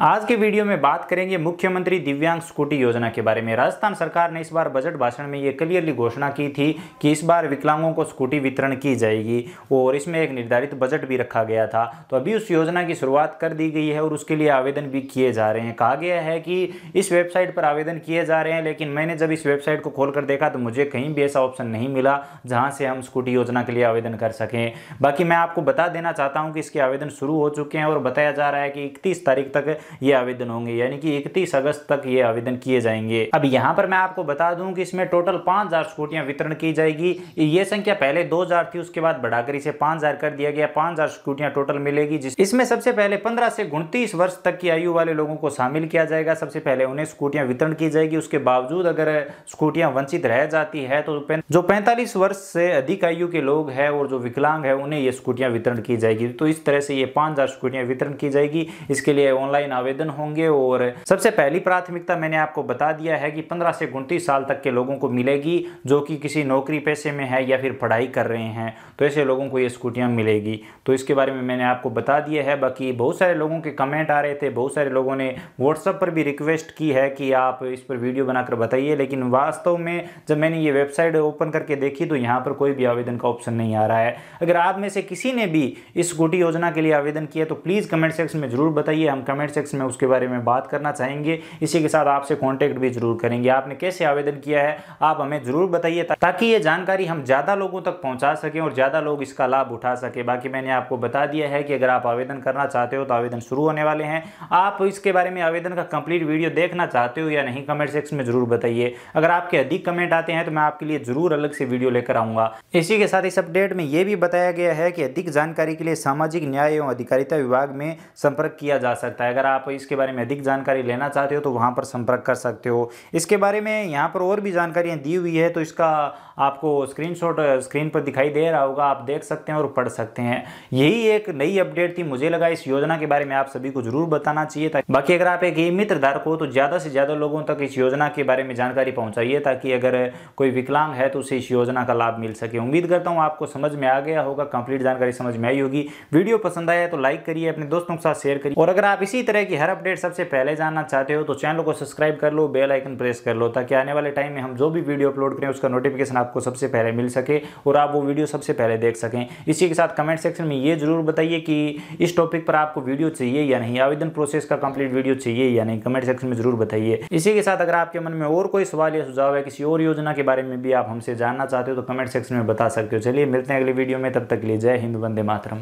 आज के वीडियो में बात करेंगे मुख्यमंत्री दिव्यांग स्कूटी योजना के बारे में। राजस्थान सरकार ने इस बार बजट भाषण में ये क्लियरली घोषणा की थी कि इस बार विकलांगों को स्कूटी वितरण की जाएगी और इसमें एक निर्धारित बजट भी रखा गया था। तो अभी उस योजना की शुरुआत कर दी गई है और उसके लिए आवेदन भी किए जा रहे हैं। कहा गया है कि इस वेबसाइट पर आवेदन किए जा रहे हैं, लेकिन मैंने जब इस वेबसाइट को खोल देखा तो मुझे कहीं भी ऐसा ऑप्शन नहीं मिला जहाँ से हम स्कूटी योजना के लिए आवेदन कर सकें। बाकी मैं आपको बता देना चाहता हूँ कि इसके आवेदन शुरू हो चुके हैं और बताया जा रहा है कि इकतीस तारीख तक ये आवेदन होंगे, यानी कि इकतीस अगस्त तक ये आवेदन किए जाएँगे। अब यहाँ पर मैं आपको बता दूँ कि इसमें टोटल पाँच हज़ार स्कूटियाँ वितरण की जाएगी। ये संख्या पहले दो हज़ार थी, उसके बाद बढ़ाकर इसे पाँच हज़ार कर दिया गया। पाँच हज़ार स्कूटियाँ टोटल मिलेगी, जिस इसमें सबसे पहले पंद्रह से उनतीस वर्ष तक की आयु वाले लोगों को शामिल किया जाएगा। सबसे पहले उन्हें स्कूटियाँ वितरण की जाएगी। उसके बावजूद अगर स्कूटियाँ वंचित रह जाती है तो जो पैंतालीस वर्ष से अधिक आयु के लोग हैं और जो विकलांग है, उन्हें ये स्कूटियाँ वितरण की जाएगी। तो इस तरह से ये पाँच हज़ार स्कूटियाँ वितरण की जाएगी। इसके लिए ऑनलाइन आवेदन होंगे और सबसे पहली प्राथमिकता मैंने आपको बता दिया है कि 15 से उनतीस साल तक के लोगों को मिलेगी जो कि किसी नौकरी पैसे में है या फिर पढ़ाई कर रहे हैं तो ऐसे लोगों को ये स्कूटियाँ मिलेगी। तो इसके बारे में मैंने आपको बता दिया है। बाकी बहुत सारे लोगों के कमेंट आ रहे थे, बहुत सारे लोगों ने व्हाट्सअप पर भी रिक्वेस्ट की है कि आप इस पर वीडियो बनाकर बताइए, लेकिन वास्तव में जब मैंने ये वेबसाइट ओपन करके देखी तो यहाँ पर कोई भी आवेदन का ऑप्शन नहीं आ रहा है। अगर आप में से किसी ने भी इस स्कूटी योजना के लिए आवेदन किया तो प्लीज़ कमेंट सेक्शन में ज़रूर बताइए। हम कमेंट सेक्शन में उसके बारे में बात करना चाहेंगे, इसी के साथ आपसे कॉन्टेक्ट भी ज़रूर करेंगे। आपने कैसे आवेदन किया है, आप हमें ज़रूर बताइए ताकि ये जानकारी हम ज़्यादा लोगों तक पहुँचा सकें और ज़्यादा लोग इसका लाभ उठा सके। बाकी मैंने आपको बता दिया है कि अगर आप आवेदन करना चाहते हो तो आवेदन शुरू होने वाले हैं। आप इसके बारे में आवेदन का कंप्लीट वीडियो देखना चाहते हो या नहीं कमेंट सेक्शन में ज़रूर बताइए। अगर आपके अधिक कमेंट आते हैं तो मैं आपके लिए ज़रूर अलग से वीडियो लेकर आऊँगा। इसी के साथ इस अपडेट में यह भी बताया गया है कि अधिक जानकारी के लिए सामाजिक न्याय एवं अधिकारिता विभाग में संपर्क किया जा सकता है। अगर इसके बारे में अधिक जानकारी लेना चाहते हो तो वहाँ पर संपर्क कर सकते हो। इसके बारे में यहाँ पर और भी जानकारियाँ दी हुई है तो इसका आपको स्क्रीनशॉट स्क्रीन पर दिखाई दे रहा होगा, आप देख सकते हैं और पढ़ सकते हैं। यही एक नई अपडेट थी, मुझे लगा इस योजना के बारे में आप सभी को ज़रूर बताना चाहिए था। बाकी अगर आप एक मित्र धारक हो तो ज़्यादा से ज़्यादा लोगों तक इस योजना के बारे में जानकारी पहुँचाइए, ताकि अगर कोई विकलांग है तो उसे इस योजना का लाभ मिल सके। उम्मीद करता हूँ आपको समझ में आ गया होगा, कंप्लीट जानकारी समझ में आई होगी। वीडियो पसंद आया तो लाइक करिए, अपने दोस्तों के साथ शेयर करिए। और अगर आप इसी तरह की हर अपडेट सबसे पहले जानना चाहते हो तो चैनल को सब्सक्राइब कर लो, बेल आइकन प्रेस कर लो, ताकि आने वाले टाइम में हम जो भी वीडियो अपलोड करें, उसका नोटिफिकेशन आपको सबसे पहले मिल सके और आप वो वीडियो सबसे पहले देख सकें। इसी के साथ कमेंट सेक्शन में ये ज़रूर बताइए कि इस टॉपिक पर आपको वीडियो चाहिए या नहीं, आवेदन प्रोसेस का कंप्लीट वीडियो चाहिए या नहीं कमेंट सेक्शन में ज़रूर बताइए। इसी के साथ अगर आपके मन में और कोई सवाल या सुझाव है किसी और योजना के बारे में भी आप हमसे जानना चाहते हो तो कमेंट सेक्शन में बता सकते हो। चलिए, मिलते हैं अगले वीडियो में, तब तक के लिए जय हिंद, वंदे मातरम।